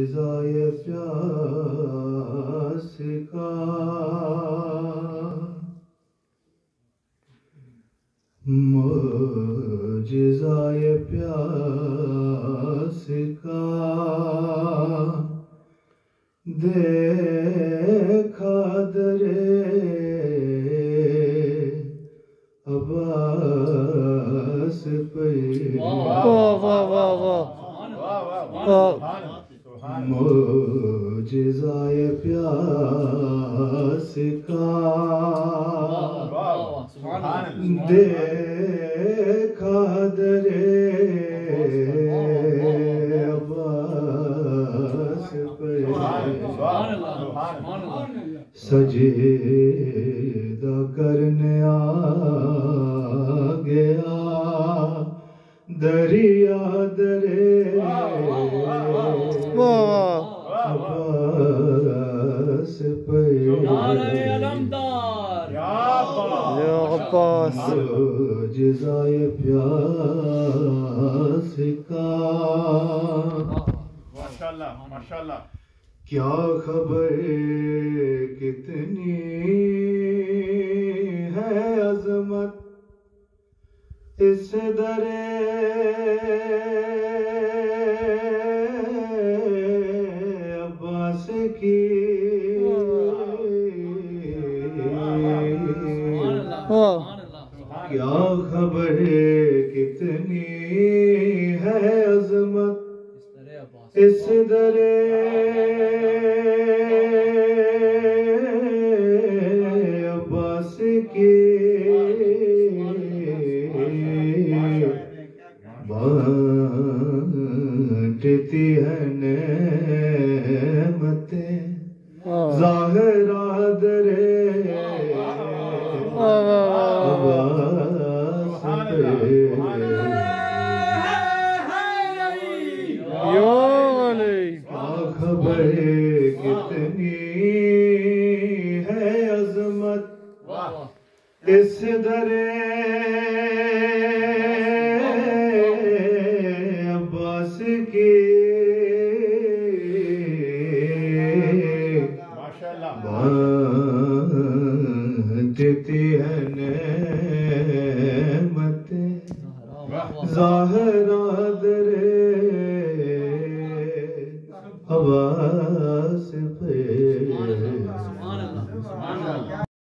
جزائے پیاس کا مجزائے پیاس کا دیکھا درے عباس پہ واہ واہ واہ واہ واہ مجزائے پیاس کا دیکھا درے عباس پہ سجدہ کرنے آ گیا دریا جزائے پیاس کا ماشاءاللہ ماشاءاللہ۔ کیا خبر کتنی ہے عظمت؟ اس درے کیا خبر کتنی ہے عظمت؟ اس درے عباس۔ کے بانٹتی ہے نعمتیں۔ ہاں۔ ظاہر کتنی ہے عظمت اس درے عباس کی دیتی ہے نعمت ظاہرہ درے سبحان اللہ